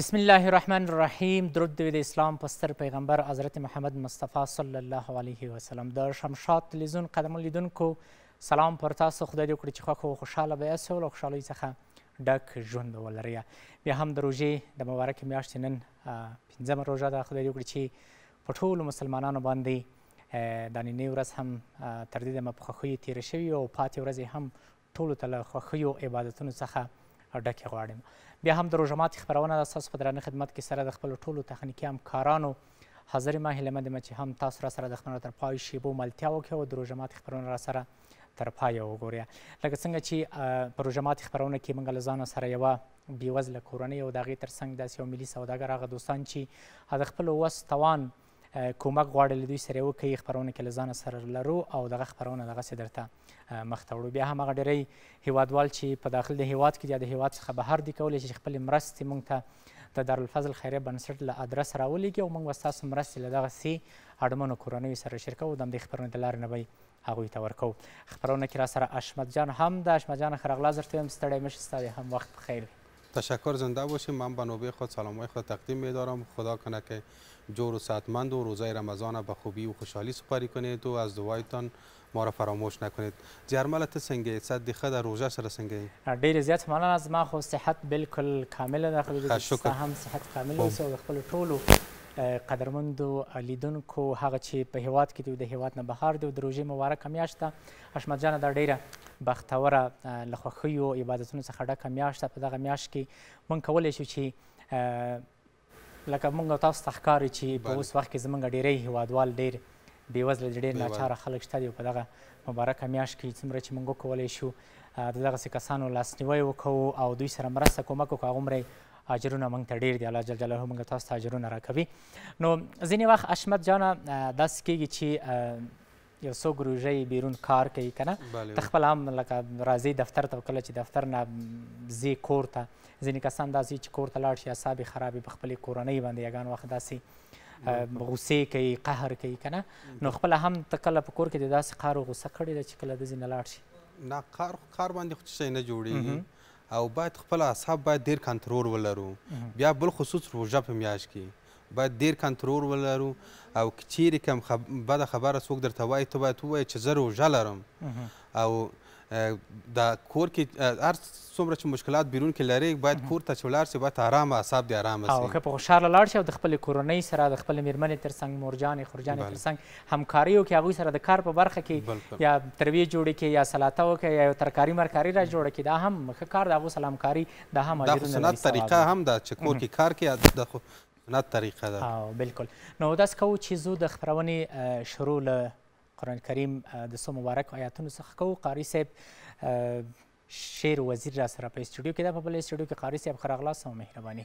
بسم الله الرحمن الرحیم درود دوی د اسلام په ستر پیغمبر حضرت محمد مصطفی صلی الله علیه وسلم د شمشاد تلویزیون قدمو لیدونکو سلام پر تاسو خدای دې وکړي چې خوښ او خوشحاله به یاست او له خوشحالۍ څخه ډک ژوند ولرئ بیا هم د روژې د مبارکې میاشتې نن پنځمه روژه ده خدای دې وکړي چې په ټولو مسلمانانو باندې دا نننۍ ورځ هم تر دې دمه په خوښیو تېره شوې او پاتې ورځې هم ټولو ته له خوښیو عبادتونو څخه ډکې غواړم بیا هم د روژه ماتې خپرونه ده ستاسو په درانه خدمت کې سره د خپلو ټولو تخنیکي همکارانو حاضر ما هیله مند یم چې هم تاسو را سره د خپرونې تر پای شیبو ملتیا وکړئ او د روژه ماتې خپرونه را سره تر پایه وګورئ لکه څنګه چې په روژه ماتې خپرونه کې موږ له ځانه سره یوه بیوزله کورنۍ او د هغې تر څنګ داسې یو ملي سوداګر هغه دوستان چې د خپل وس توان کومک غواړي له دوی سره وکړي خبرونه کې له ځانه سره لرو او دغه خبرونه دغسې درته مخته وړو بیا هم هغه ډېری هیوادوال چې په داخل د هیواد کې یا د هیواد څخه بهر دي کولی شي چې خپلې مرستې موږ ته د دارالفضل خیریه بنسټ له ادرس راولیږي او موږ به ستاسو مرستې له دغسې اړمنو کورنیو سره شریکوو د همدې خبرونې د لارې نه به هغوی ته ورکو خپرونه کې را سره اشمت جان هم ده اشمت جان ښه راغلاست درته وایم ستړی مه شې ستا دې هم وخت په خیر وي تشکر زنده باشی من به نوبه خود سلامای خود تقدیم می دارم خدا کنه که جور و صحت مند و روزه رمضان به خوبی و خوشحالی سپاری کنید و از دوای تان ما را فراموش نکنید جرمله ته څنګه یی صحت دی ښه ده روژه سره څنګه یی ډیر زیات مننه زما خو صحت بالکل کامل ده خدای دې ستا هم صحت کامل اوسې او د خپلو ټولو قدرمندو لیدونکو هغه چې په هیواد کې دی د هیواد نه بهر دی د روژې مبارکه میاشت ده حشمت جانه دا ډیره بختوره له خوښیو عبادتونو څخه ډکه میاشت ده په دغه میاشت کې موږ کولی شو چې لکه موږ تاسو ته ښکاري چې په اوس وخت کې زموږ ډیری هیوادوال ډیر بېوزله دي ډېر ناچاره خلک شته دي په دغه مبارکه میاشت کې څومره چې موږ وکولی شو د دغسې کسانو لاسنیوی وکړو او دوی سره مرسته کومک وکړو هغومره اجرونه موږ ته ډیر دي الله جل جلاله موږ تاسو ته اجرونه راکوي نو ځینې وخت اشمت جانه داسې کېږي چې یو څو ګروژه یې بیرون کار کوي که نه ته خپل هم لکه راځې دفتر ته کله چې دفتر نه ځې کور ته ځینې کسان داسې چې کور ته لاړ شي اعصاب یې خراب وي په خپلې کورنۍ باندې یګان وخت داسې غوسې کوي قهر کوي که نه نو خپله هم ته کله په کور کې د داسې قهر او غوسه کړې ده چې کله د ځینې لاړ شي نه قهر قهر باندې خو څه نه جوړېږي او باید خپل اعصاب باید دیر کنترول ولرو بیا بل خصوص روژه په میاشت کی باید دیر کنترول ولرو او که چیری کوم بده خبره څوک درته وایی ته باید ووایی چه زه روژه لرم او دا کور کی هر څومره چې مشکلات بیرون کې لري باید کور ته چې ولاړ شي باید آرام اعصاب دې آرام شي او که په خوشاله لاړ شي او د خپل کورنۍ سره د خپل میرمنې ترڅنګ مورجانې خورجانې ترڅنګ همکاریو کې هغوی سره د کار په برخه کې بلکل. یا ترویې جوړې کې یا سلاته وکړي یا یو ترکاري مرکاري را جوړه کړي دا هم ښه کار د هغو سره همکاري دا هم دا خو سنت طریقه هم ده چې کور کې کار کې دا خو سنت طریقه ده بلکل نو داس کوو چې زو د خبرونې شروع له قرآن کریم د سو مبارک آیاتونو څخه کوو قاری صاحب شیر وزیر را سره په استودیو کې ده په بل استودیو کې قاری صاحب خراغلاس او مهرباني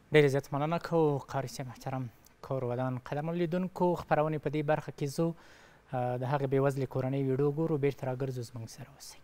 ډېر زیات مننه کوو قاری صاحب محترم. کور ودان قدرمن لیدونکو خپرونې په دې برخه کې ځو د هغې بېوزلې کورنۍ ویډیو ګورو بېرته راګرځو زموږ سره اوسئ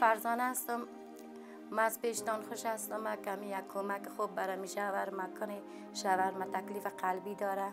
فرزان هستم ما از پیشتان خوش هستم کمی یک کمک خوب برای می شوهر مکان شوهر ما تکلیف قلبی داره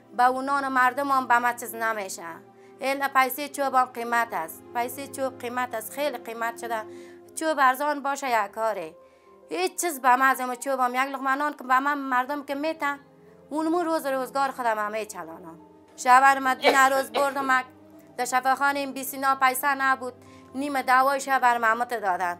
به و نان مردم هم به ما چیز نمیشه الا پیسه چوب هم قیمت است پیسه چوب قیمت است خیلی قیمت شده چوب ارزان باشه یک کاره هیچ چیز به ما از امو چوب هم یک لغمه نان که به من مردم که میتن اونمو روز روزگار خودم همه چلانم شهر مدین روز بردم در شفاخانه این بیسینا پیسه نبود نیم دوای شهر بر محمد دادن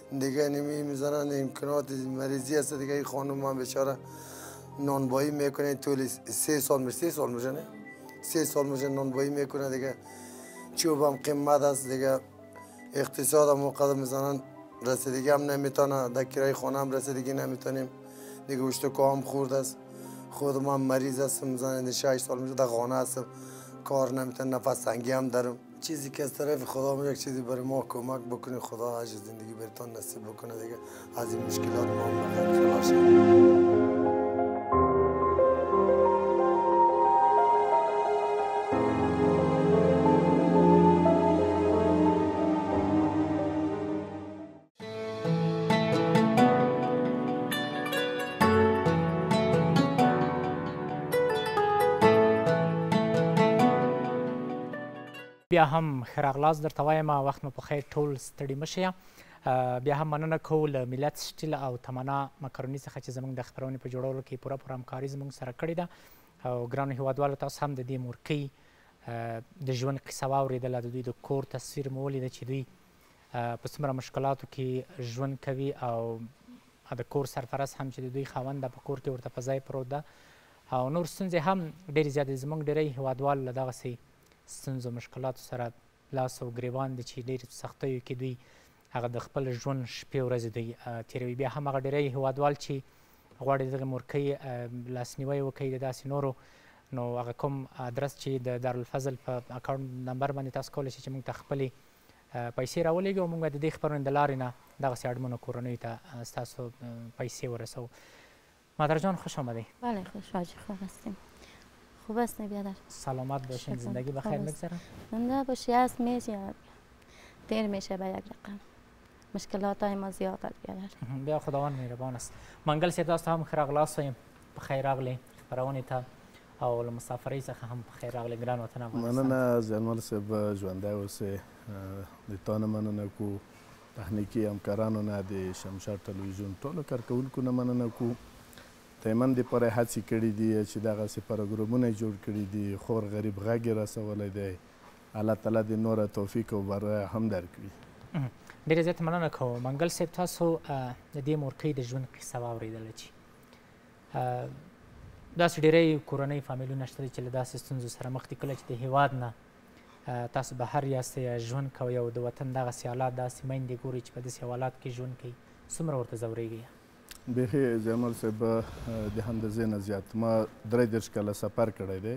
دیگه نمی میزنن امکانات مریضی است دیگه این خانم من بیچاره نانبایی میکنه طول سه سال میشه سه سال میشه نه سه سال میشه نانبایی میکنه دیگه چوب هم قیمت است دیگه اقتصاد هم مقدم میزنن رسیدگی هم نمیتونه در کرای خانه هم رسیدگی نمیتونیم دیگه گوشت هم خورد است خود من مریض هستم زنده 6 سال میشه در خانه هستم کار نمیتونم نفس تنگی هم دارم چیزی که از طرف خدا میره چیزی برای ما کمک بکنه خدا عجز زندگی برتون نصیب بکنه دیگه از این مشکلات ما هم خلاص بیا هم ښه راغلاست درته وایم وخت مو په خیر ټول ستړي مه شئ بیا هم مننه کوو له ملت سټیل او تمنا مکروني څخه چې زموږ د خپرونې په جوړولو کې پوره پوره همکاري زموږ سره کړې ده او ګرانو هیوادوالو تاسو هم د دې مورکۍ د ژوند قصه واورېدله د دوی د کور تصویر مو ولید چې دوی په څومره مشکلاتو کې ژوند کوي او د کور سرپرست هم چې د دوی خاوند ده په کور کې ورته په ځای پروت ده او نور ستونزې هم ډېرې زیاتې زمونږ ډېری هیوادوال له دغسې ستونزو مشکلاتو سره لاس او ګریوان دي چې ډېر سختیو کې دوی هغه د خپل ژوند شپې ورځې دوی تېروي بیا هم هغه ډېری هیوادوال چې غواړي دغه مورکۍ لاسنیوی وکړي د داسې نورو نو هغه کوم ادرس چې د دارالفضل په اکاونټ نمبر باندې تاسو کولی شئ چې موږ ته خپلې پیسې راولیږه او موږ د دې خپرونې د لارې نه دغسې اړمنو کورنیو ته ستاسو پیسې ورسوو مادر جان خوش آمدی بله خوش راجی خوب هستیم خوب است بیادر سلامت باشین زندگی بخیر میگذره زنده باشی هست میشه یاد دیر میشه به یک رقم مشکلات های ما زیاد است بیادر بیا خداوند مهربان است منگل صاحب تاسو هم خیر اغلاس بخیر اغلی خبرونه ته او له مسافرۍ څخه هم پخیر راغلې ګران وطن افغانستان ته. مننه زیانمل صیب ژوندی اوسې د تا نه مننه کو تخنیکي همکارانو نه د شمشاد ټلویزیون ټولو کارکوونکو نه مننه کو تیمن دې پرې هڅې کړې دي چې دغسې پروګرامونه یې جوړ کړي دي خور غریب غږ یې رسولی دی الله تعالی دې نوره توفیق او بریا هم درکړي. ډېره زیاته مننه کوو منګل صیب تاسو د دې مورکۍ د ژوند قصه واورېدله چې داسې ډیری کورنۍ فامیلونه شته چې له داسې ستونزو سره مخ دي کله چې د هیواد نه تاسو بهر یاست یا ژوند کوئ او د وطن دغسې حالات داسې میندې ګورئ چې په داسې حوالات کې ژوند کوي څومره ورته ځورېږئ بیخي زیانمل صاحب د اندازې نه زیات ما درې دېرش کاله سفر کړی دی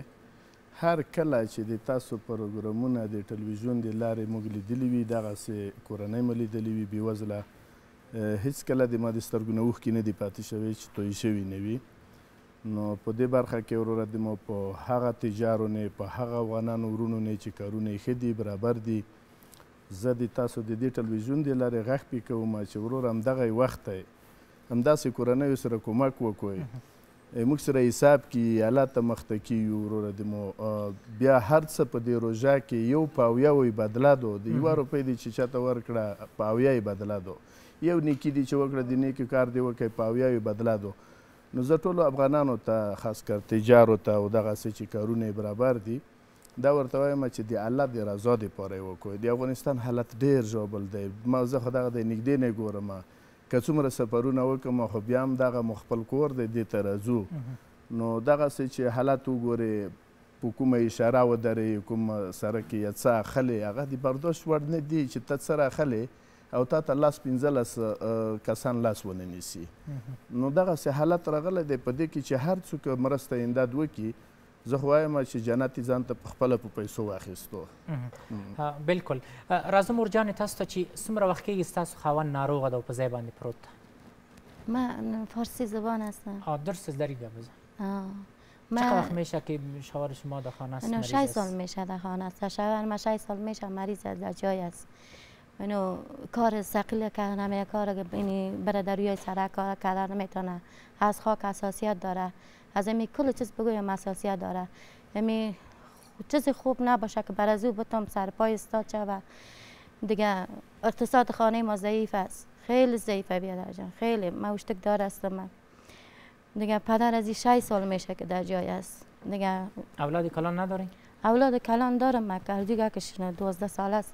هر کله چې د تاسو پروګرامونه د ټلویزیون د لارې موږ لیدلي وي دغسې کورنۍ مو لیدلي وي بېوزله هیڅکله د ما د سترګو نه اوښکې نه دي پاتې شوې چې تویې شوي نه وي نو په دې برخه کې وروره د مو په هغه تجارو نه په هغه افغانانو ورونو نه چې کارونه یې ښه دي برابر دي زه د تاسو د دې ټلویزیون د لارې غږ پې کوم چې وروره همدغه وخت دی همداسې کورنیو سره کمک وکړئ موږ سره حساب کی الله ته مخته کی یو وروره دی مو بیا هر څه په دی روژه کی یو پاویا وی بدلا دو دی یوا روپی دی چی چاته ورکړه پاویا یی بدلا دو یو نیکی دی چی وکړه دی نیکی کار دی وکی پاویا وی بدلا دو نو زه ټولو افغانانو ته خاص کر تجارو ته او دغه څه چی کارونه یی برابر دی دا ورته وایم چی دی الله دی رضا دی پاره یی وکوی دی افغانستان حالت ډیر ژوبل دی ما زه خو دغه دی نږدې نه ګورم که څومره سفرونه وکړم خو بیا هم دغه مو خپل کور دی دې ته راځو نو دغسې چې حالات وګورې په کومه اشاره ودرې کوم سرک کې یا څه اخلې هغه د برداشت وړ نه دي چې ته څه راخلې او تا ته لاس پنځلس کسان لاس ونه نیسي نو دغسې حالت راغلی دی په دې کې چې هر څوک مرسته امداد وکړي زه خو وایم چې جنت یې ځان ته په خپله په پیسو واخیستو بلکل راځه مور جانې تاسو ته چې څومره وخت کېږي ستاسو خاوند ناروغه ده او په ځای باندې پروت ده من فارسی زبان هستم آه درست از داری گپ ما چقدر وقت میشه که شوهر شما در خانه است؟ 6 سال میشه در خانه است. شوهر ما 6 سال میشه مریض است در جای است. اینو کار سقیل کردن همه کار اینی بره در روی سرک کار کردن میتونه از خاک اساسیت داره از امی کل چیز بگویم حساسیت داره امی چیز خوب نباشه که برزو بتام سرپای استاد چه و دیگه اقتصاد خانه ما ضعیف است خیلی ضعیفه بیادر جان خیلی ما اوشتک دار هستم دیگه پدر از 6 سال میشه که در جای است دیگه اولاد کلان نداری؟ اولاد کلان دارم مکه دیگه که شنه 12 ساله است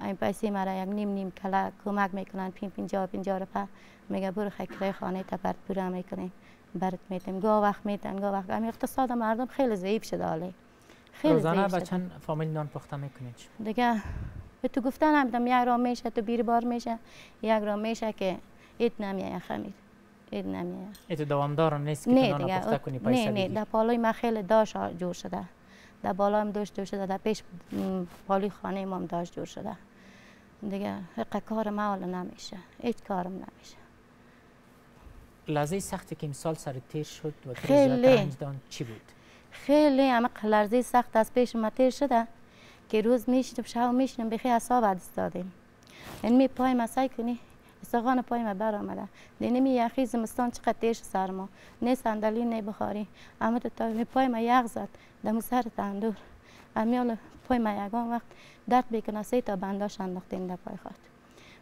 این پیسه مرا یک نیم نیم کله کمک میکنند پین پنجاه پنجاه روپه میگه برو خیلی کرای خانه تا برت پوره میکنیم برت میتیم گاه وقت میتن گاه وقت امی اقتصاد مردم خیلی ضعیف شده حالی خیلی روزانه با چند فامیل نان پخته میکنید دیگه به تو گفتن هم یک را میشه تو بیر بار میشه یک را میشه که ایت نمیه خمیر اید نمیه ایتو دوامدار نیست که تنها نپخته کنی پیسه نه نه در پالوی ما خیلی داش جور شده در بالا هم داشت جور شده در پیش پالوی خانه ما هم داشت جور شده دیگه حق کار ما حالا نمیشه هیچ کارم نمیشه لحظه سختی که امسال سر تیر شد و خیلی چی بود خیلی همه لرزه سخت از پیش ما تیر شده که روز میشنم شب میشنم بخی حساب دادیم این می پای ما سعی کنی استخوان پای ما بر آمده دینه می یخی زمستان چقدر تیش سرما نه صندلی نه بخاری اما تا می پای ما یخ زد دمو سر تندور امیال پای ما یگان وقت درد بیکن سه تا بنداش انداختین در پای خود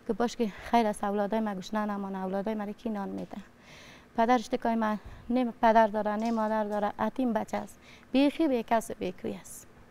که باش که خیر از اولادای ما گشنه نمان اولادای ما کی نان میده پدرش تکای من نه پدر داره نه مادر داره اتیم بچه است بیخی بی کس و بی کوی است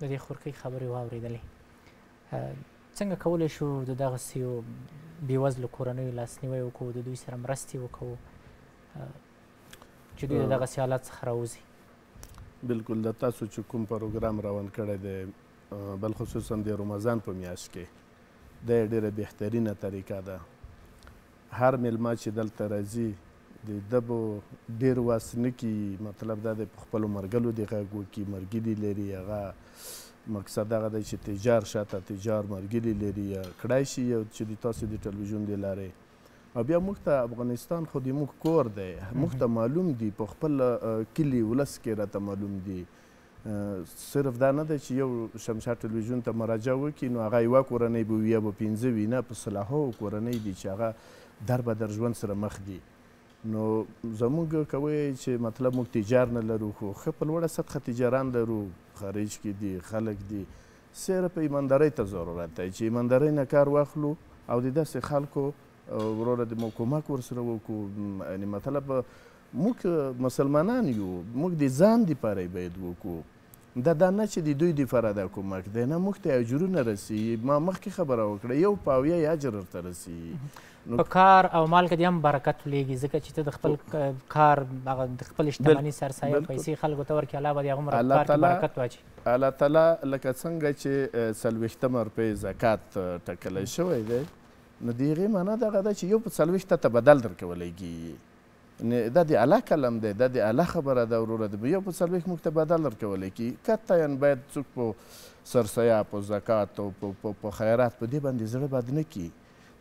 د دې خورکۍ خبرې واورېدلې. څنګه کولی شو د دغسیو بېوزلو کورنیو لاسنیوی وکړو، د دوی سره مرستې وکړو چې دوی د دغسې حالات څخه راوځي؟ بلکل د تاسو چې کوم پروګرام روان کړی دی بل خصوصا د رمضان په میاشت کې دا یې ډېره بهترینه طریقه ده هر میلمه چی دلته راځی د ده به ډیر وس نه کیی مطلب دا دی په خپلو مرګلو دی غږ وکی مرګیلی لری هغه مقصد هغه دی چی تجار شاته تجار مرګیلی لری یا کړای شی یو چی د تاسو د ټلویزیون د لاری او بیا موږ ته افغانستان خو د موږ کور دی موږ ته معلوم دی په خپل کلی ولس کی راته معلوم دی صرف دا نه ده چی یو شمشاد ټلویزیون ته مراجعه وکړي نو هغه یوه کورنۍ به وي یا به پنځه وي نه په سلاهاو کورنۍ دي چی هغه در به در ژوند سره مخ دي نو زموږ که وایئ چی مطلب موږ تجار نه لرو خو ښه په لوړه سطحه تجاران لرو خارج کی دي خلک دي صرف ایماندارۍ ته ضرورت دی چی ایماندارۍ نه کار واخلو او د داسې خلکو وروره د موږ کمک ورسره وکړو یعنی مطلب موږ مسلمانان يو موږ دي ځان دي پاره بايد وکو دا دا نه چي دي دوی دي فاره دا کومک دی نه موږ ته اجرونه رسيي ما مخکي خبره وکړه يو پاويه يې اجر درته رسيي نو په کار او مال کي دي هم برکت توليږي ځکه چي ته د خپل کار هغه د خپل شتمني سرسايه پيسي خلګو ته ورکي الله به دي هغومره په کار کي برکت واچي. الله تعالی لکه څنګه چي څلويښتمه روپۍ زکات ټکلی شوی دی نو د هغي معنی دغه ده چي يو په څلويښت ته بدل درکوليږي نه دا د الله کلم دی دا د الله خبره ده وروره د بیو په څلویښت موږ ته بدل درکولی کی کتیان باید څوک په سرسیا په زکات او په په په خیرات په دی باندی زړه بد نه کی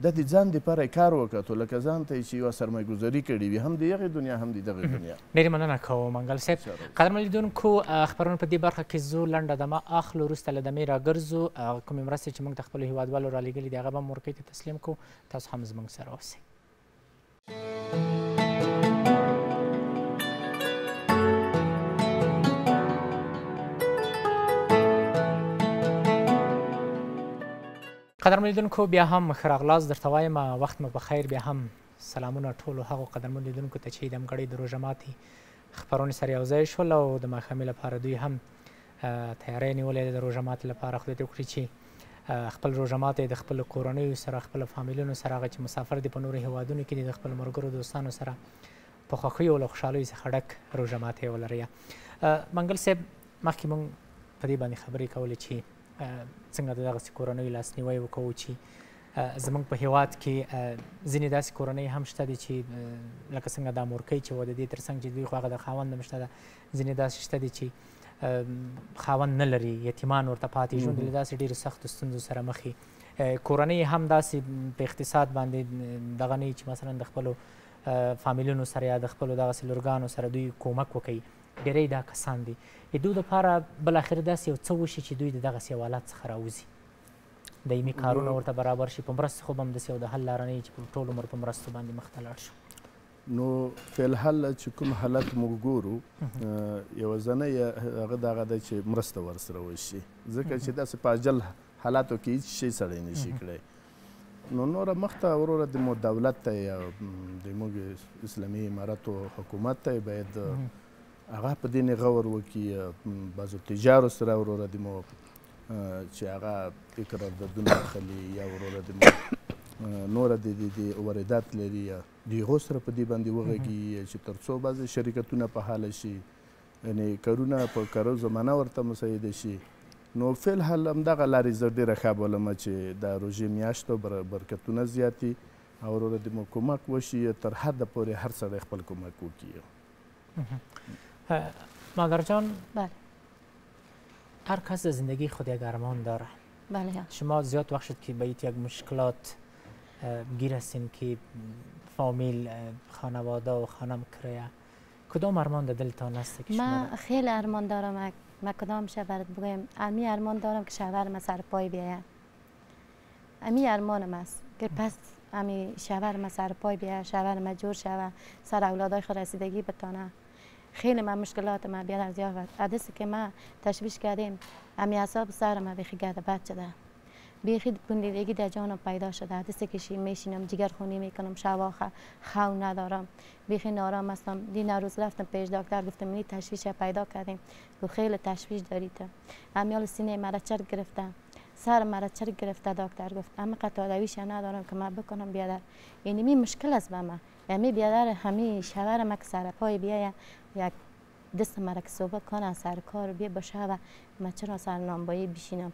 دا د ځان د پاره کار وکتو لکه ځان ته چی یو سرمایه ګذاری کړی وی هم د یغی دنیا هم د دغی دنیا. ډیری مننه کوو منګل صاحب قدرمن لیدونکو خپرونه په دی برخه کی زو لنډه دمه اخلو وروسته له دمی راګرزو هغه کومی مرستی چی موږ ته خپلو هیوادوالو رالیګلی دی هغه به هم ورکی ته تسلیم کوو تاسو هم زموږ سره اوسی. قدرمن لیدونکو بیا هم ښه راغلاست درته وایم وخت مو په خیر بیا هم سلامونه ټولو هغو قدرمن لیدونکو ته چې د همګړۍ د روژه ماتي خپرونې سره یوځای شول او د ماښامي لپاره دوی هم تیاری نیولی دی د روژه ماتې لپاره، خدای دې وکړي چې خپل روژه ماتی د خپلو کورنیو سره، خپلو فامیلونو سره، هغه چې مسافر دي په نورو هېوادونو کې دي، د خپلو ملګرو دوستانو سره په خوښیو او له خوشحالیو څخه ډک روژه ماتی ولري. منګل صاحب مخکې مونږ په دې باندې خبرې کولې چې څنګه د دغسې کورنیو لاسنیوی وکړو چې زمونږ په هیواد کې ځینې داسې کورنۍ هم شته دي چې لکه څنګه دا مورکۍ چې و د دې ترڅنګ چې دوی خو هغه د خاوند هم شته ده ځینې داسې شته دي چې خاوند نه لري یتیمان ورته پاتې ژوند له داسې ډېرو سختو ستونزو سره مخ کورنۍ هم داسې په اقتصاد باندې دغه نه چې مثلا د خپلو فامیلونو سره یا د خپلو دغسې لورګانو سره دوی کومک وکړي ډېری دا کسان دي د دوی دپاره بالاخره داسې یو څه وشي چې دوی د دغسې یو حالت څخه راوځي دایمي کارونه ورته برابر شي په مرستو خو به همداسې یو د حل لاره نه وي چې په ټول عمر په مرستو باندې مخته لاړ شو نو فی الحال چې کوم حالت موږ ګورو یوازنی هغه دا غدا چې مرسته ورسره وشي ځکه چې داسې په عجل حالاتو کې هیڅ شي سړی نشي کړی نو نور مخته وروره د مو دولت ته یا د موږ اسلامي امارت او حکومت ته باید هغه په دې غور وکړي بعضو تجارو سره وروره د مو چې هغه قراردادونه اخلي یا وروره د مو نور د واردات لري د هغو سره په دې باندې وغږي چې تر څو بعضې شرکتونه په حال شي یعنې کارونه په کرو زمانه ورته مساعد شي نو فعل حال همدغه لارې زه ډېره ښه بولم چې د روژې میاشت او برکتونه زیاتي او وروره د مو کومک وشي تر حد پورې هر سړی خپل کومک وکړي مادر جان بله هر کس در زندگی خود یک ارمان داره بله شما زیاد وقت شد که به یک مشکلات گیر هستیم که فامیل خانواده و خانم کریه کدام ارمان در دلتان است که شما من خیلی ارمان دارم ما کدام شب برات بگویم امی ارمان دارم که شوهر ما سر پای بیایه امی ارمانم است که پس امی شوهر ما سر پای بیایه شوهر ما جور شوه سر اولادای خود رسیدگی بتانه خیلی ما مشکلات ما بیاد از یا وقت که ما تشویش کردیم امی حساب سر ما بخی گرد بد شده بیخی کندی دیگه در جانم پیدا شده هر دسته که شی میشینم جگر خونی میکنم شب آخر خو ندارم بیخی نارام هستم دی نوروز رفتم پیش دکتر گفتم منی تشویش پیدا کردیم گفت خیلی تشویش داری تو امیال سینه مرا چر گرفته سر مرا چر گرفته دکتر گفت اما قطع ادویش ندارم که ما بکنم بیادر اینمی مشکل است به من یعنی بیادر همی شوهر ما که سر پای بیاید یک دست مرا که صبح کنه سر کار بیا بشه و ما چرا سر نامبایی بشینم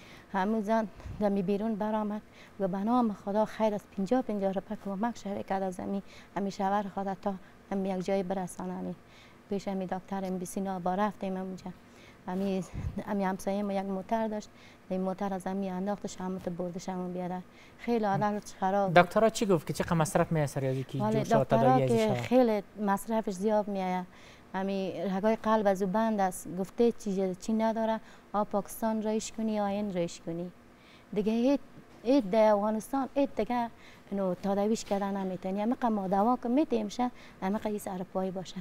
همو زن ز می بیرون برآمد و به نام خدا خیر از پنجاه پنجاه روپه کمک شوی کد از امی امی شوهر خود تا امی یک جای برسانه امی پیش امی دکتر ام بی سی نابا رفتیم اموجا امی امی همسایه ما یک موتر داشت این موتر از امی انداختش همو تو بردش همو بیادر خیلی حالتش خراب بود دکترها چی گفت که چقدر مصرف میسر از که ولی جور شد دکترها تداوی از که شود خیلی مصرفش زیاد میآید همی رگای قلب از او بند است گفته چیز از چی نداره آ پاکستان رئیش کنی آ هند رئیش کنی دیگه هیت هیت ده افغانستان هیت دیگه انو تادویش کده نمیتونی همیقه ما دوا که میتیم شه همیقه ای سر پای باشه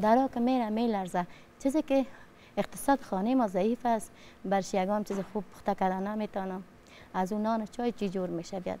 درا که میره میلرزه چیزی که اقتصاد خانه ما ضعیف است برش یگام چیز خوب پخته کده نمیتونم از او نان چای چی جور میشه بیادر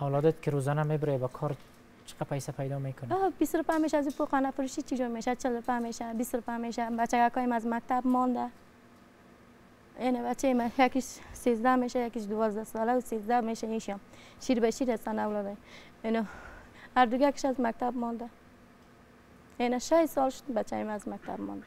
اولادت که روزانه میبره به کار چقدر پیسه پیدا میکنه؟ 20 روپه میشه از پو خانه فروشی چی جور میشه 40 روپه میشه 20 روپه میشه بچه کایم از مکتب مانده این یعنی بچه من یکیش 13 میشه یکیش 12 ساله و 13 میشه اینشم شیر به شیر هستن اولاده اینو یعنی هر دو از مکتب مانده این یعنی 6 سال شد بچه از مکتب مانده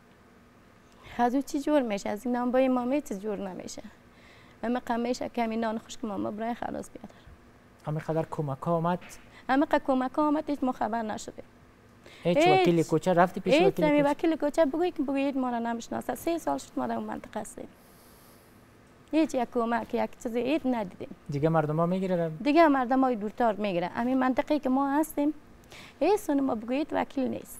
از او چی جور میشه از این نامبای مامه چی جور نمیشه اما قمیشه کمی نان خوش که مامه برای خلاص بیادر اما قدر کمک آمد اما قدر کمک آمد هیچ ما خبر نشده هیچ وکیل کوچه رفتی پیش وکیل کوچه؟ هیچ وکیل کوچه بگوی که بگوید ما را نمیشناسه سه سال شد ما در اون منطقه هستیم هیچ یک کمک یک چیزی اید ندیدیم دیگه مردم ها میگیره دیگه مردم های دورتار میگیره همین منطقه که ما هستیم هیچ ما بگوید وکیل نیست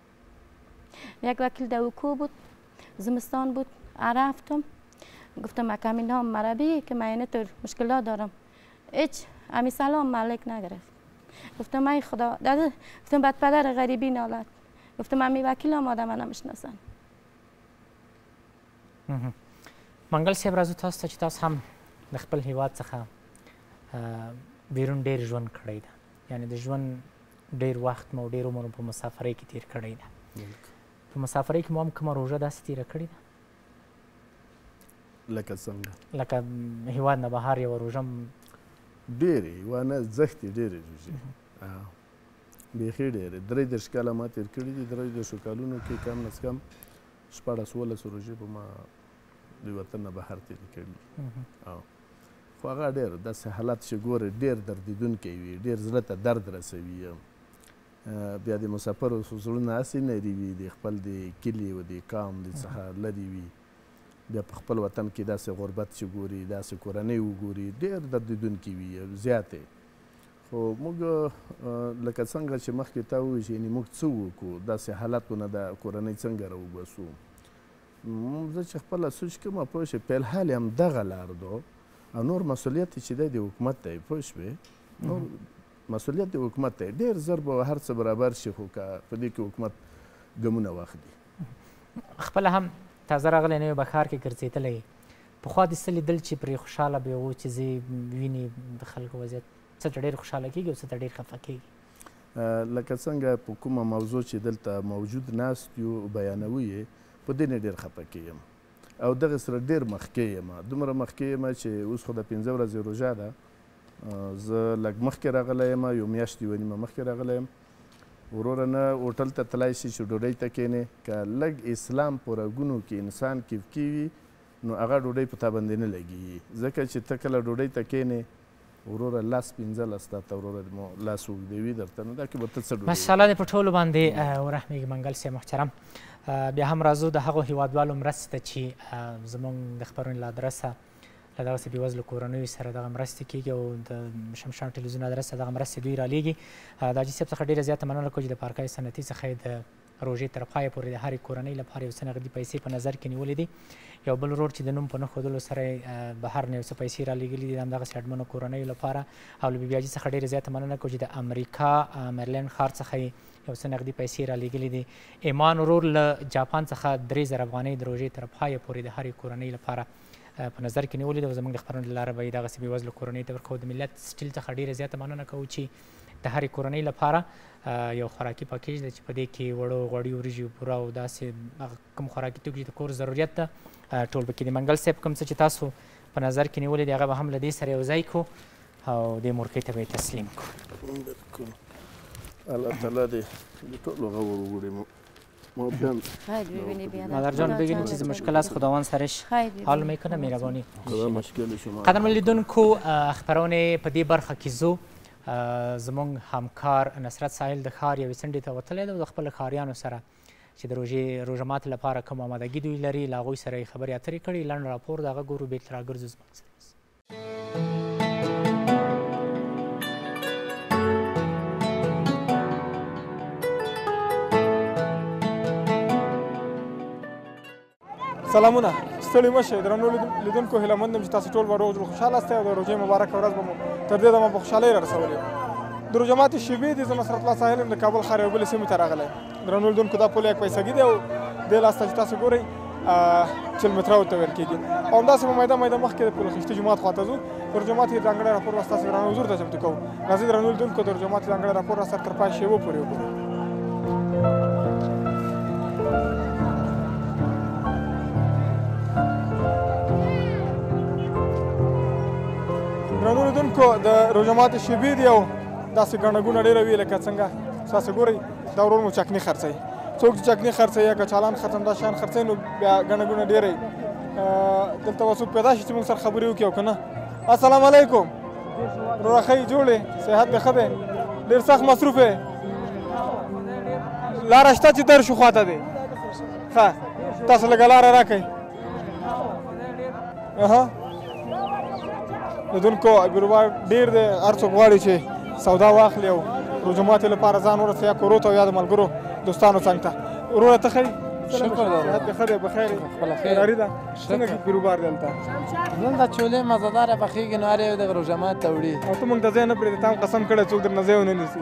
یک وکیل در اوکو بود زمستان بود رفتم گفتم اکمی نام مربی که من طور مشکلات دارم هیچ امی سلام ملک نگرفت گفتم ای خدا داده گفتم بعد پدر غریبی نالد گفتم امی وکیل هم آدم نمیشناسن منګل صاحب راځو تاسو ته چې تاسو هم د خپل هیواد څخه بیرون ډیر ژوند کړی ده یعنې د ژوند ډېر وخت مو او ډېر عمر مو په مسافرۍ کې تېر کړی ده. په مسافرۍ کې مو هم کومه روژه داسې تېره کړې ده؟ لکه څنګه؟ لکه هېواد نه بهر یوه روژه ډېرې وانه زښتې ډېرې روژې بیخي ډېرې درې دېرش کاله ما تېر کړي دي درې دېرشو کالونو کې کم نه کم شپاړس اوولس روژې به ما د وطن نه بهر تېرې کړي دي خو هغه ډېر داسې حالات چې ګورې ډېر دردېدونکی وي، ډېر زړه ته درد رسوي. بیا د مساپرو زړونه هسې نري وي، د خپل د کلي او د قام د څخه لرې وي، بیا په خپل وطن کې داسې غربت چې ګوري، داسې کورنۍ وګوري، ډېر دردېدونکی وي او زیات دی. خو موږ لکه څنګه چې مخکې تا وویل چې یعنې موږ څه وکړو، داسې حالاتو نه دا کورنۍ څنګه راوباسو؟ زه چې خپله سوچ کوم پوه شوې فلحال هم دغه لار دو او نور مسولیت چې دی د حکومت دی پوه شوې نور مسولیت د حکومت دی ډېر زر به هر څه برابر شي خو که په دې کې حکومت ګمونه واخلي خپله هم تازه راغلی نه به ښار کې ګرځېدلی پخوا دې څه لیدل چې پرې خوشحاله به وو چې زه ویني د خلکو وضعیت څه ته ډېر خوشحاله کېږي او څه ته ډېر خفه کېږي لکه څنګه په کومه موضوع چې دلته موجود ناست یو بیانوو یې په دې نه ډېر خپه کېږم او دغه سره ډېر مخکې یم دومره مخکې یم چې اوس خو د پنځه ورځې روژه ده زه لږ مخکې راغلی یم یو میاشت یوه نیمه مخکې راغلی یم وروره نه هوټل ته تلای شي چې ډوډۍ ته کېنې که لږ اسلام په رګونو کې انسان کې وکېوي نو هغه ډوډۍ په تا باندې نه لګیږي ځکه چې ته کله ډوډۍ ته کینې وروره لاس پنځه لاس تا ته وروره د مو لاس اوږده وي درته نو دا کې به ته څه ډوډۍ ماشاءالله دې په ټولو باندې ورحمیږي منګل صاحب محترم بیا هم راځو د هغو هیوادوالو مرستې ته چې زمونږ د خبرونې له ادرسه له دغسې بېوزلو کورنیو سره دغه مرستې کېږي او د شمشان ټلویزیون ادرس ته دغه مرستې دوی رالیږي د حاجي صاحب څخه ډېره زیاته مننه کوو چې د پارکای صنعتي څخه یې د روژې تر پایه پورې د هرې کورنۍ لپاره یو څه نغدي پیسې په نظر کې نیولې دي. یو بل ورور چې د نوم په نه ښودلو سره یې بهر نه یو څه پیسې رالیږلي دي د همدغسې اډمنو کورنیو لپاره او له بي بي حاجي څخه ډېره زیاته مننه کوو چې د امریکا مریلنډ ښار څخه یې یو څه نغدي پیسې رالیږلي دي. ایمان ورور له جاپان څخه درې زره افغانۍ د روژې تر پایه پورې د هرې کورنۍ لپاره په نظر کې نیولې دي او زموږ د خپرونې له لارې به یې دغسې بېوزلو کورنیو ته ورکوو. د ملت سټیل څخه ډېره زیاته مننه کوو چې د هرې کورنۍ لپاره یو خوراکي پاکیج دی چې په دې کې وړو غوړي وریژې بوره او داسې کوم خوراکي توکي چې د کور ضرورت ده ټول پکې دي منګل صاحب کوم څه چې تاسو په نظر کې نیولې دي هغه به هم له دې سره یو ځای کو او دې مورکۍ ته به یې تسلیم کو بالکل الله تعالی دې د ټولو غور وګړي مو مادر جان بگین چیز مشکل است خداوند سرش حال میکنه میربانی قدر ملیدون کو اخبران پدی برخه کیزو زمونږ همکار نصرت ساحل د ښار یوې څنډې ته وتلی دی او د خپلو ښاریانو سره چې د روژې روژه ماتې لپاره کوم آمادګي دوی لري له هغوی سره یې خبرې اترې کړي لنډ راپور د هغه ګورو بېرته راګرځو زموږ سره سلامونه ستړي مشه درنو لیدونکو هیله مند چې تاسو ټول وروز رو خوشاله استئ او د روزې مبارک ورځ به مو تر دې دمه په خوشحالۍ را رسولې د روزه ماتې شیبې دي زه نصرت الله ساحل د کابل ښار یو بل سیمې ته راغلی ګران ولدونکو دا پل یک پیسګي دی او د لاس ته چې تاسو ګورئ چل متره ورته ویل کېږي او همداسې به میده میده مخکې د پلخشتي جومات خواته ځو تر جومات یې ځانګړی راپور به ستاسو درانه حضور ته چمتو کوو راځئ درانه لیدونکو تر جومات ځانګړی راپور را سر تر پای شېبو پورې وګورو درانه لیدونکو د روژه ماتې شېبې دي او داسې ګڼه ګونه ډېره وي لکه څنګه تاسو ګورئ دا ورور مو چکنی خرڅوي څوک چې چکنی خرڅوي یا کچالان خرڅوي دا شیان خرڅوي نو بیا ګڼه ګوڼه ډېره وي دلته به څوک پیدا شي چې موږ سره خبرې وکړي او که نه السلام علیکم وروره ښه یې جوړې صحت دې ښه دی ډېر سخت مصروف یې لاره شته چې در شو خواته دی ښه تاسو لږه لاره راکړئ اها لیدونکو بیروبار ډیر دی هر څوک غواړي چې سودا واخلي او رجومات لپاره ځان ورسوي یا کورو ته او یا د ملګرو دوستانو څنګ ته وروره ته ښه شکر ده صحت دې ښه دی بخیر خپله خیر لري ده څنګه کې بیروبار دی هلته دلته چولې مزداره پخېږي نو هر یو دغه روژه مات ته وړي او ته موږ ته ځای نه پرېږدې تا هم قسم کړی څوک درنه ځای ونه نیسي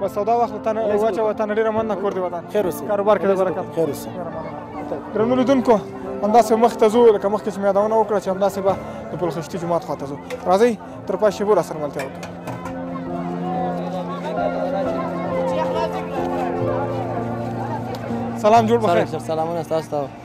و سودا وخت وطن واچ وطن ډیر مننه کور دی وطن خیر اوسې کاروبار کې برکت خیر اوسې درنو لیدونکو همداسې مخ ته ځو لکه مخکې چې مې یادونه وکړه چې همداسې به د پلخشتي جومات خواته ځو راځئ تر پای شېبو راسره ملتیا وکړئ سلام جوړ بخیر سلامونه تاسو ته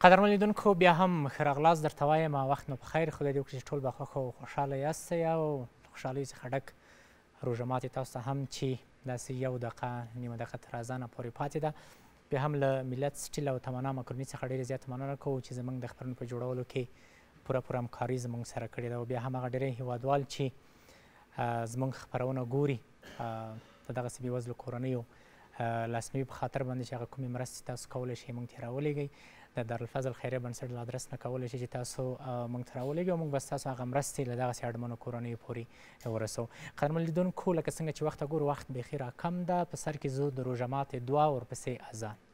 قدرمن لیدونکو بیا هم ښه راغلاست درته وایم او وخت مو په خیر خدای دې وکړي چې ټول به خوښ او خوشحاله یاست او خوشحالیو څخه ډک روژه ماتې تاسو ته هم چې داسې یو دقه نیمه دقه تر اذانه پورې پاتې ده بیا هم له ملت سټیل او تمنا مکروني څخه ډېره زیاته مننه کوو چې زمونږ د خبرونو په جوړولو کې پوره پوره همکاري زمونږ سره کړې ده او بیا هم هغه ډېری هیوادوال چې زمونږ خبرونه ګوري د دغسې بېوزلو کورنیو لاسنیوي په خاطر باندې چې هغه کومې مرستې تاسو کولی شئ موږ ته راولېږئ د دارالفضل خیریه بنسټ له ادرس نه کولی شئ چې تاسو موږ ته راولېږئ او موږ به ستاسو هغه مرستې له دغسې اړمنو کورنیو پورې ورسو قدرمن لیدونکو لکه څنګه چې وخت ګورو وخت بیخي راکم ده په سر کې زو د روژه ماتې دعا ورپسې اذان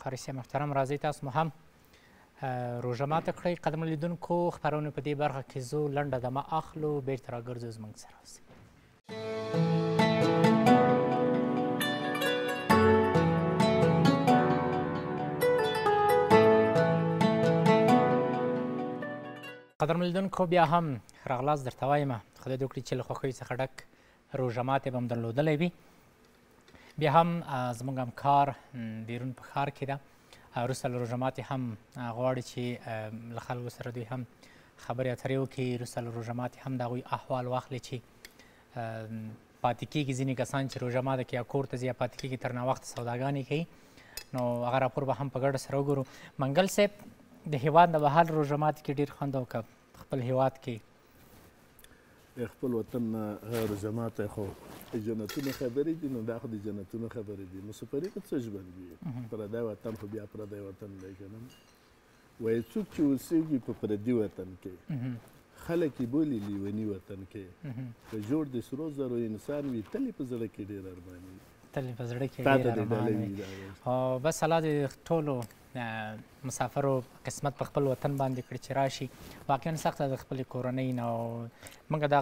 قاري صاحب محترم راځئ تاسو مو هم روژه ماته کړئ قدرمن لیدونکو خپرونې په دې برخه کې زو لنډه دمه اخلو بیرته راګرځو زموږ سره اوسئ قدرمن لیدونکو بیا هم راغلاست درته وایم خدای دې وکړي چې له خوښیو څخه ډک روژه ماتې به هم درلودلی وي بیا هم زموږ همکار بیرون په ښار کې ده وروسته له روژه ماتې هم غواړي چې له خلکو سره دوی هم خبرې اترې وکړي وروسته له روژه ماتې هم د هغوی احوال واخلي چې پاتې کېږي ځینې کسان چې روژه ماته کې یا کور ته ځي یا پاتې کېږي تر ناوخته سوداګانې کوي نو هغه راپور به هم په ګډه سره وګورو منګل صاحب د هیواد نه بهر روژه ماتې کې ډېر خوند وکړ خپل هیواد کې د خپل وطن نه غیر جماعت خو جنتونو خبرې دي نو دا خو د جنتونو خبرې دي نو سپری په څه ژوند وي پردی وطن خو بیا پردی وطن دی که نه وایي څوک چې اوسېږي په پردي وطن کې خلک یې بولي لیوني وطن کې که جوړ د سرو زرو انسان وي تل په زړه کې ډېر ارمان وي تل په زړه کې ډېر ارمان وي بس الله دې ټولو مسافرو قسمت په خپل وطن باندې کړ چې راشي واقعا سخته د خپل کورنۍ نه او موږ دا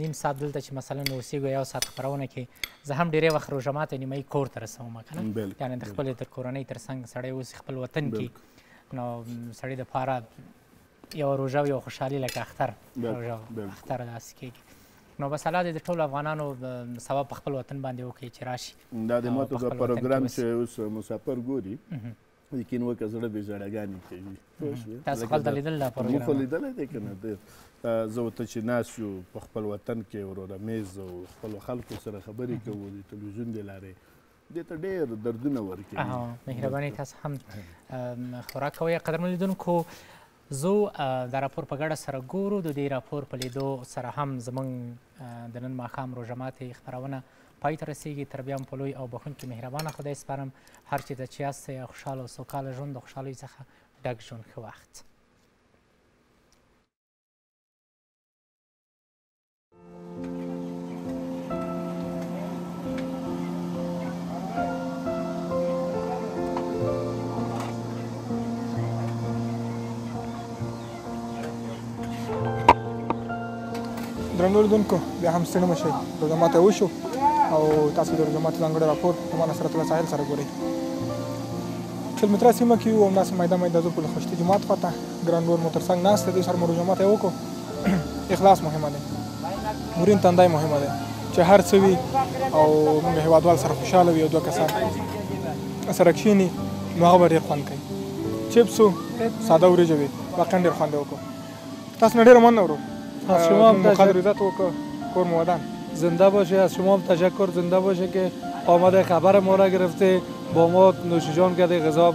نیم ساعت دلته چې مثلا اوسېږو یو ساعت خبرونه کې زه هم ډېری وخت روژه ماته نیمه کور ته رسوم که نه یعنې د خپل د کورنۍ تر څنګ سړی اوس خپل وطن کې نو سړی د پاره یوه روژه او یوه خوشحالي لکه اختر روژه اختر داسې کېږي نو بس الله دې د ټولو افغانانو ثواب په خپل وطن باندې وکړي چې راشي دا د ماته د پروګرام چې اوس مسافر ګوري یقین وکړه زړه به ژړاګانې کوي پوه شوې تاسو خپل لیدل دا پروګرام مو خو لیدلی دی که نه ډېر زه او ته چې ناست یو په خپل وطن کې وروره میز او خپلو خلکو سره خبرې کوو د تلویزیون د لارې دې ته ډېر دردونه ورکوي اها مهرباني تاسو هم خوراک کوئ قدرمن لیدونکو زو دا راپور په ګډه سره ګورو د دې راپور په لیدو سره هم زمونږ د نن ماښام روژه ماتې خپرونه پای ته رسیږي تر بیا هم په لوی او بخښونکي مهربانه خدای سپارم هر چېرته چې یاست خوشحاله او سوکاله ژوند د خوشحالۍ څخه ډک ژوند ښه وخت درنو لیدونکو بیا هم ستړي مه شئ روژه ماته وشو او تاسو د روژه ماته ځانګړی راپور په ما نصرت الله ساحل سره ګورئ چلمترا سیمه کې یو همداسې میده میده ځو په لخشتي جومات خواته ګران ورور مو تر څنګ ناست دی دوی سره مو روژه ماته وکړو اخلاص مهمه دی مورین تندای مهمه دی چې هر څه وي او موږ هیوادوال سره خوشاله وي او دوه کسان سره کښینی نو هغه ډیر خوند کوي چپس ساده ورځ وي واقعا ډیر خوند وکړو تاسو نه ډیر مننه ورو تاسو هم مخدر عزت وکړو کور مو ودان زنده باشه از شما هم تشکر زنده باشه که آمده خبر ما را گرفته با ما نوش جان کرده غذا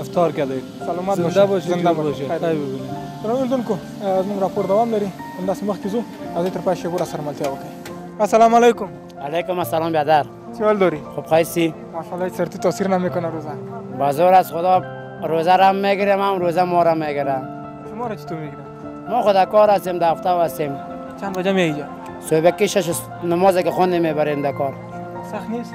افتار کرده سلامت زنده باشه زنده باشه خیر ببینید زموږ راپور دوام لري همداسې مخکې ځو او دې تر پای شېبو راسره ملتیا وکړئ السلام علیکم علیکم السلام بیادار چه حال داری؟ خب خیسی ماشاءالله سر تو تاثیر نمیکنه روزه بازار از خدا روزه را میگیره ما روزه ما را میگیره شما را چطور میگیره؟ ما خدا کار هستیم در هفته هستیم چند بجه میگیره؟ صبح که شش نماز که خون نمیبریم در کار سخت نیست؟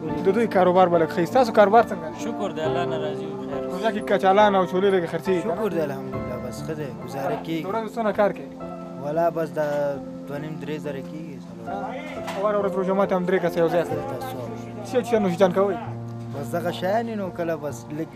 د دوی کاروبار بلک خي تاسو کاروبار څنګه شکر دی الله ناراضي او خیر روزه کې کچالان او چولې لګي خرچي شکر دی الحمدلله بس خزه گزاره کی ورځ څونه کار کوي ولا بس دا دونیم درې زره کیږي اور ورځ روزه ماته هم درې کسه یو ځای څه چې نو ځان کوي بس دغه شیان نو کله بس لګ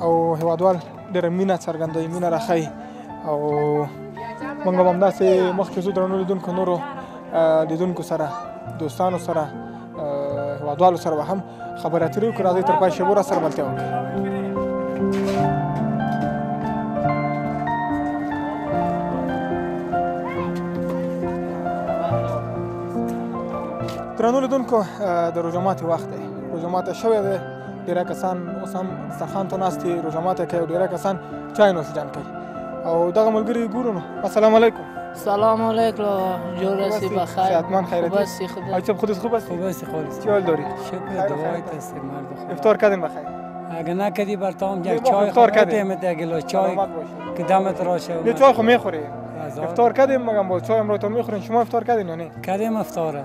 او هیوادوال ډېره مینه څرګندوي مینه راخی او موږ به همداسې مخکې ځو درنو لیدونکو نورو لیدونکو سره دوستانو سره هیوادوالو سره به هم خبرې اترې وکړو راځئ تر پای شېبو را سره ملتیا وکړو درنو لیدونکو د روژه ماتي وخت دی روژه ماته شوې ده ډیره کسان اوس هم دسترخوان ته ناست دي روژه ماته کوي او ډیره کسان چای نوشجان کوي او دغه ملګري ګورو نو السلام علیکم سلام علیکم جور هستی بخیر صحتمند خیرتی خوب هستی خدا اچھا خود خوب هستی خوب هستی خوب هستی چیال داری شکر دعای تست مرد خدا افطار کردین بخیر اگه نکدی بر تام یک چای افطار کردیم یک گلاس چای که دمت را شد یه چای خو میخوری افطار کردیم مگم با چای امروز تو میخورین شما افطار کردین یا نه کردیم افطار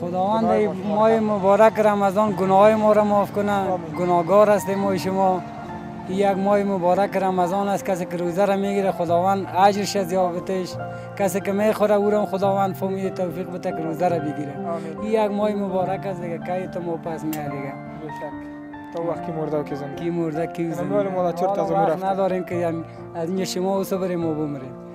خداوند ماه مبارک رمضان گناه ما را معاف کنه گناهگار هستیم ما شما یک ماه مبارک رمضان است کسی که روزه را میگیره خداوند اجرش از یابتش کسی که میخوره او را خداوند فهمید توفیق بده که روزه را بگیره یک ماه مبارک است دیگه کی تو ما پس میاد دیگه تا وقت کی مرده کی زنده کی مرده کی زنده ما چرت از نداریم که از شما اوسه بریم ما بمریم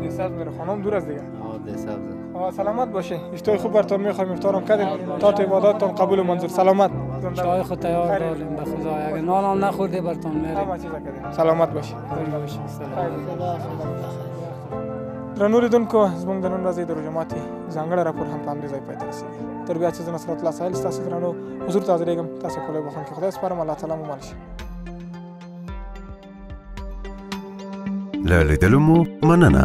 دی سبز میره خانم دور از دیگه آه دی سبز آه سلامت باشه اشتای خوب برتون میخوایم افتارم کردیم تا تو عباداتتان قبول و منظور سلامت چای خود تیار داریم به خدا اگر نان هم نخوردی برتون میریم سلامت باشه درنو لیدونکو زموږ د نن ورځې د روژه ماتي ځانګړی راپور هم په همدې ځای پای ته رسېږي تر بیا چې زه نصرت الله ساحل ستاسو درنو حضور ته حاضرېږم تاسو ښکلی بخښنکې خدای سپارم الله تعالی مو مل شي له لیدلو مو مننه!